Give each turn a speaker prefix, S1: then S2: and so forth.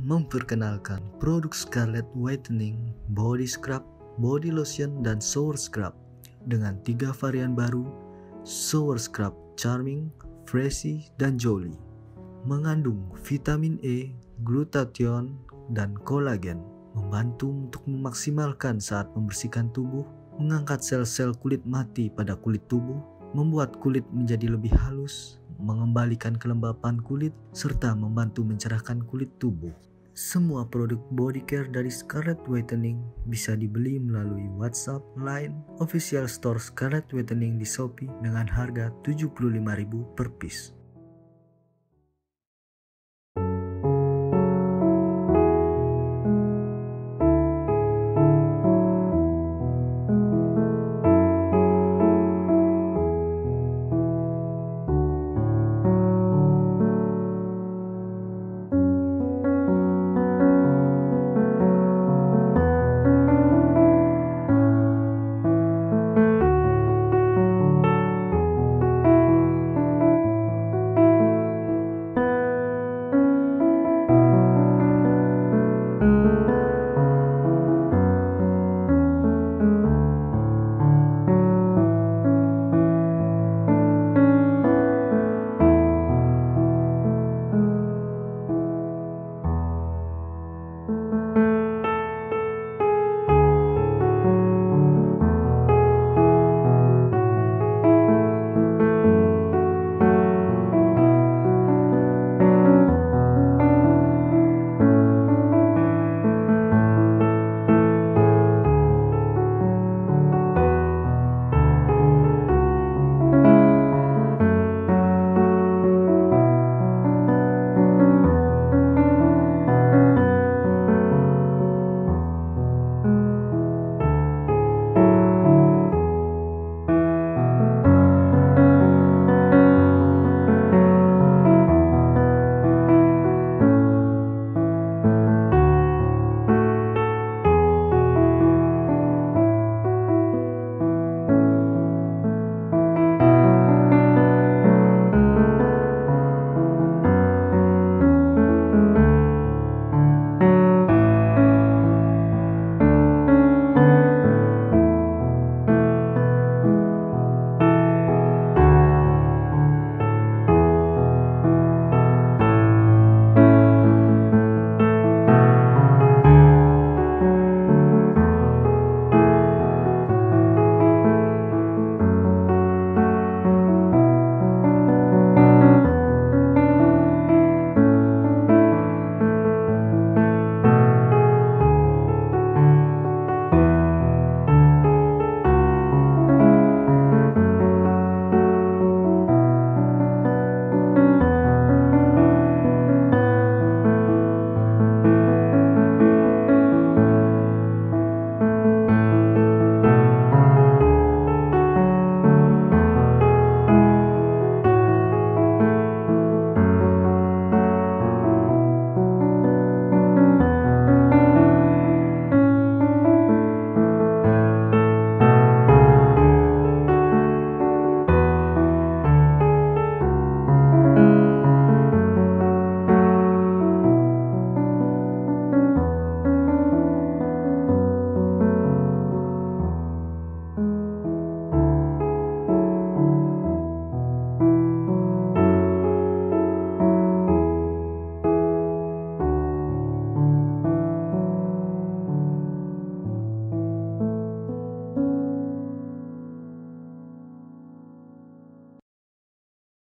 S1: memperkenalkan produk Scarlett Whitening Body Scrub, Body Lotion, dan Shower Scrub dengan tiga varian baru Shower Scrub Charming, Freshy, dan Jolly. Mengandung vitamin E, glutathione, dan kolagen, membantu untuk memaksimalkan saat membersihkan tubuh, mengangkat sel-sel kulit mati pada kulit tubuh, membuat kulit menjadi lebih halus, mengembalikan kelembapan kulit, serta membantu mencerahkan kulit tubuh. Semua produk body care dari Scarlett Whitening bisa dibeli melalui WhatsApp, Line, official store Scarlett Whitening di Shopee dengan harga 75.000 per piece.